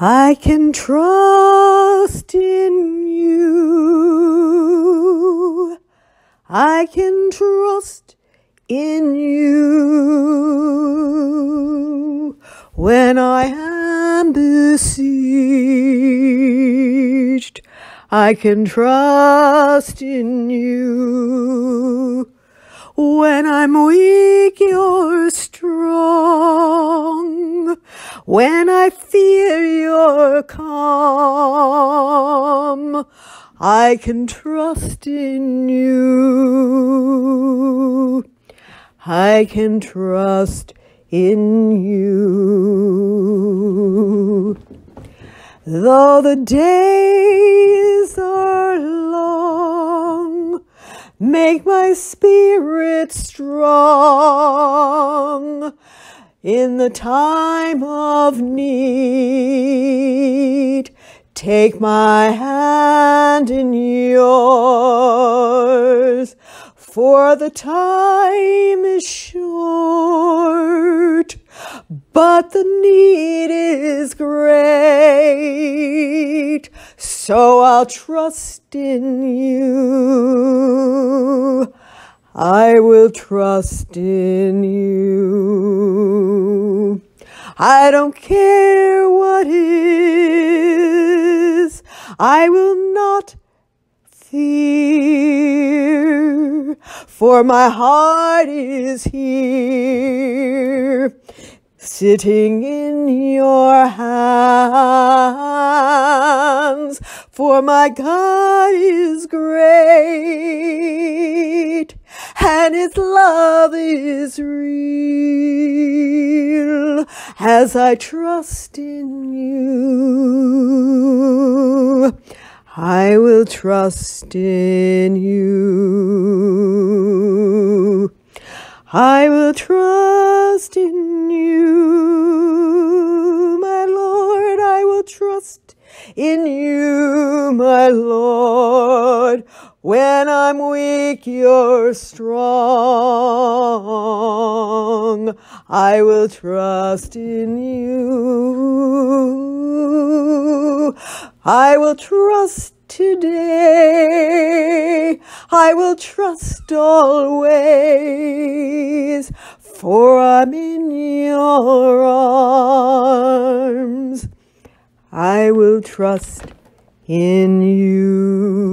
I can trust in you. I can trust in you when I am besieged. I can trust in you. When I'm weak, you're strong. When I fear, you're calm. I can trust in you. I can trust in you. Though the days are long, make my spirit strong in the time of need. Take my hand in yours, for the time is short, but the need is great. So I'll trust in you. I will trust in you. I don't care what is. I will not fear, for my heart is here, sitting in your hands, for my God is great, and his love is real, as I trust in you. I will trust in you. I will trust in you, my Lord. I will trust in you, my Lord. When I'm weak, you're strong. I will trust in you. I will trust today. I will trust always, for I'm in your arms. I will trust in you.